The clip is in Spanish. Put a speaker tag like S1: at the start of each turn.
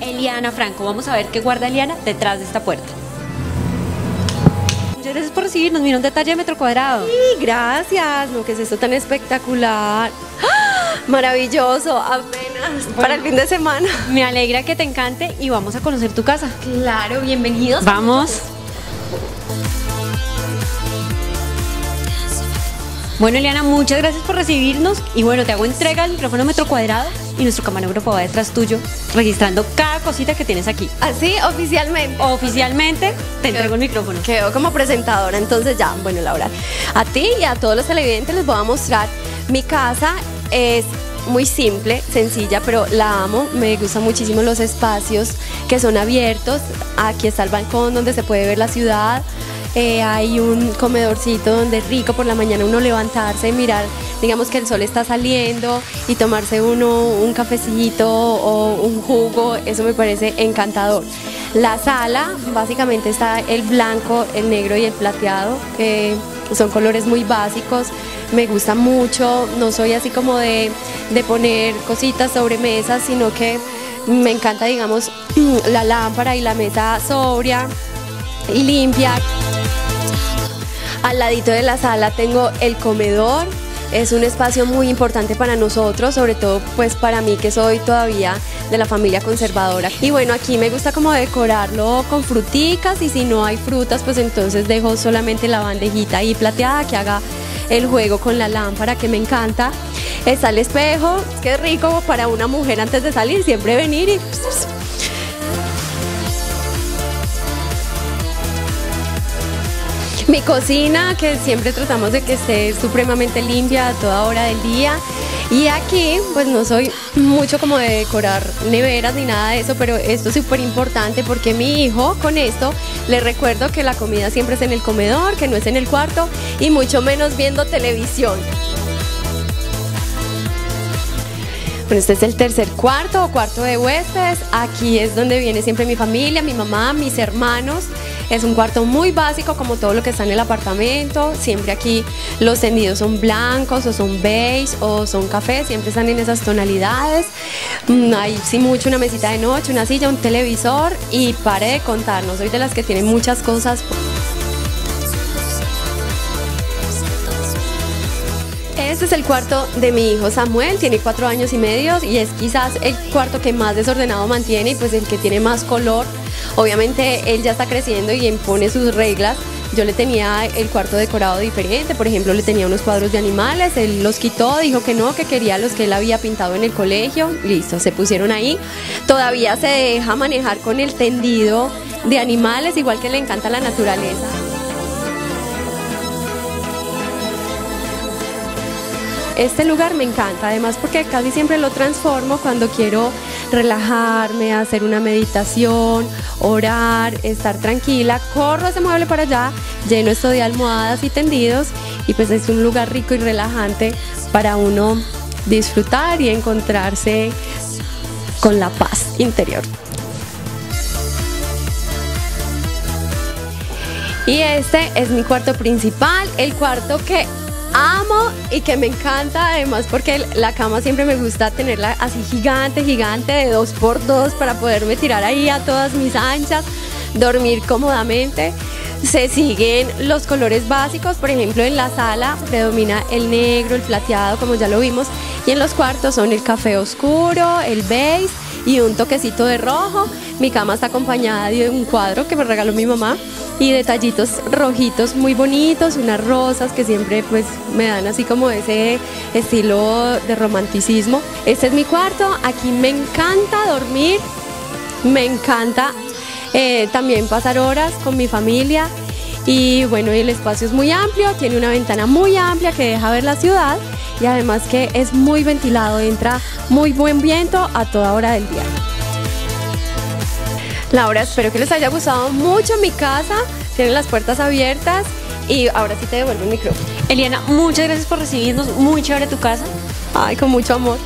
S1: Eliana Franco. Vamos a ver qué guarda Eliana detrás de esta puerta. Muchas gracias por recibirnos. Mira un detalle de metro cuadrado.
S2: Sí, gracias. Lo que es esto tan espectacular. ¡Ah! Maravilloso, apenas para el fin de semana.
S1: Me alegra que te encante y vamos a conocer tu casa.
S2: Claro, bienvenidos.
S1: Vamos. Bueno, Eliana, muchas gracias por recibirnos. Y bueno, te hago entrega del micrófono metro cuadrado y nuestro camarógrafo va detrás tuyo, registrando cada cosita que tienes aquí.
S2: Así, oficialmente.
S1: Oficialmente te entrego el micrófono.
S2: Quedo como presentadora, entonces ya, bueno, Laura, a ti y a todos los televidentes les voy a mostrar mi casa. Es muy simple, sencilla, pero la amo. Me gustan muchísimo los espacios que son abiertos. Aquí está el balcón donde se puede ver la ciudad. Eh, hay un comedorcito donde es rico por la mañana uno levantarse, mirar, digamos que el sol está saliendo y tomarse uno un cafecito o un jugo, eso me parece encantador. La sala, básicamente está el blanco, el negro y el plateado, son colores muy básicos, me gusta mucho, no soy así como de, de poner cositas sobre mesas, sino que me encanta, digamos, la lámpara y la mesa sobria limpia. Al ladito de la sala tengo el comedor. Es un espacio muy importante para nosotros, sobre todo pues para mí que soy todavía de la familia conservadora. Y bueno, aquí me gusta como decorarlo con fruticas y si no hay frutas pues entonces dejo solamente la bandejita ahí plateada que haga el juego con la lámpara que me encanta. Está el espejo, que es rico para una mujer antes de salir, siempre venir y Mi cocina, que siempre tratamos de que esté supremamente limpia a toda hora del día. Y aquí, pues no soy mucho como de decorar neveras ni nada de eso, pero esto es súper importante porque mi hijo con esto le recuerdo que la comida siempre es en el comedor, que no es en el cuarto y mucho menos viendo televisión. Bueno, este es el tercer cuarto o cuarto de huéspedes. Aquí es donde viene siempre mi familia, mi mamá, mis hermanos. Es un cuarto muy básico como todo lo que está en el apartamento. Siempre aquí los tendidos son blancos o son beige o son café. Siempre están en esas tonalidades. Mm, hay sí mucho una mesita de noche, una silla, un televisor y pare de contar. No soy de las que tienen muchas cosas. Este es el cuarto de mi hijo Samuel, tiene cuatro años y medio y es quizás el cuarto que más desordenado mantiene y pues el que tiene más color. Obviamente él ya está creciendo y impone sus reglas. Yo le tenía el cuarto decorado diferente, por ejemplo le tenía unos cuadros de animales, él los quitó, dijo que no, que quería los que él había pintado en el colegio, listo, se pusieron ahí. Todavía se deja manejar con el tendido de animales, igual que le encanta la naturaleza. Este lugar me encanta, además porque casi siempre lo transformo cuando quiero relajarme, hacer una meditación, orar, estar tranquila. Corro ese mueble para allá, lleno esto de almohadas y tendidos y pues es un lugar rico y relajante para uno disfrutar y encontrarse con la paz interior. Y este es mi cuarto principal, el cuarto que amo y que me encanta además porque la cama siempre me gusta tenerla así gigante, gigante de dos por dos para poderme tirar ahí a todas mis anchas, dormir cómodamente. Se siguen los colores básicos, por ejemplo en la sala predomina el negro, el plateado como ya lo vimos y en los cuartos son el café oscuro, el beige y un toquecito de rojo. Mi cama está acompañada de un cuadro que me regaló mi mamá y detallitos rojitos muy bonitos, unas rosas que siempre pues me dan así como ese estilo de romanticismo. Este es mi cuarto, aquí me encanta dormir, me encanta eh, también pasar horas con mi familia y bueno, el espacio es muy amplio, tiene una ventana muy amplia que deja ver la ciudad y además que es muy ventilado, entra muy buen viento a toda hora del día. Laura, espero que les haya gustado mucho mi casa, tienen las puertas abiertas y ahora sí te devuelvo el micrófono.
S1: Eliana, muchas gracias por recibirnos, muy chévere tu casa.
S2: Ay, con mucho amor.